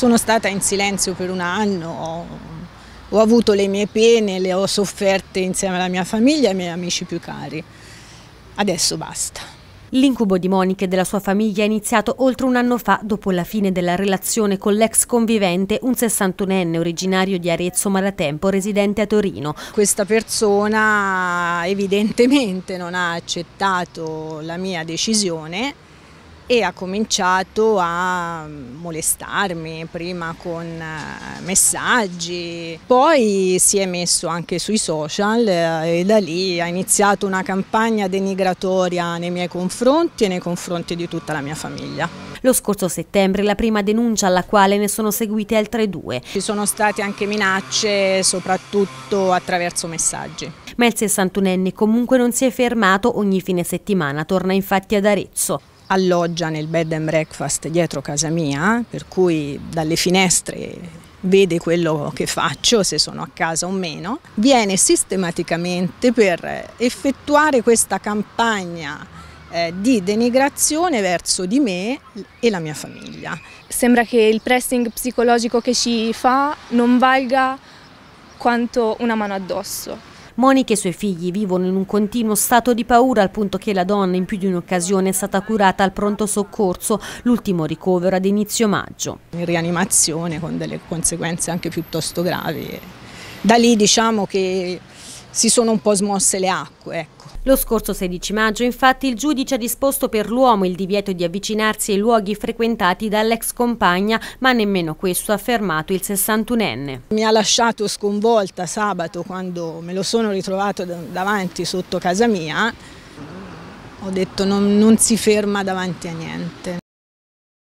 Sono stata in silenzio per un anno, ho, ho avuto le mie pene, le ho sofferte insieme alla mia famiglia e ai miei amici più cari. Adesso basta. L'incubo di Monica e della sua famiglia è iniziato oltre un anno fa dopo la fine della relazione con l'ex convivente, un 61enne originario di Arezzo ma da tempo residente a Torino. Questa persona evidentemente non ha accettato la mia decisione e ha cominciato a molestarmi, prima con eh, messaggi, poi si è messo anche sui social eh, e da lì ha iniziato una campagna denigratoria nei miei confronti e nei confronti di tutta la mia famiglia. Lo scorso settembre la prima denuncia alla quale ne sono seguite altre due. Ci sono state anche minacce soprattutto attraverso messaggi. Ma il 61enne comunque non si è fermato, ogni fine settimana torna infatti ad Arezzo alloggia nel bed and breakfast dietro casa mia, per cui dalle finestre vede quello che faccio, se sono a casa o meno, viene sistematicamente per effettuare questa campagna eh, di denigrazione verso di me e la mia famiglia. Sembra che il pressing psicologico che ci fa non valga quanto una mano addosso. Monica e i suoi figli vivono in un continuo stato di paura al punto che la donna in più di un'occasione è stata curata al pronto soccorso, l'ultimo ricovero ad inizio maggio. In rianimazione con delle conseguenze anche piuttosto gravi. Da lì diciamo che si sono un po' smosse le acque. Ecco. Lo scorso 16 maggio infatti il giudice ha disposto per l'uomo il divieto di avvicinarsi ai luoghi frequentati dall'ex compagna, ma nemmeno questo ha fermato il 61enne. Mi ha lasciato sconvolta sabato quando me lo sono ritrovato davanti sotto casa mia. Ho detto non, non si ferma davanti a niente.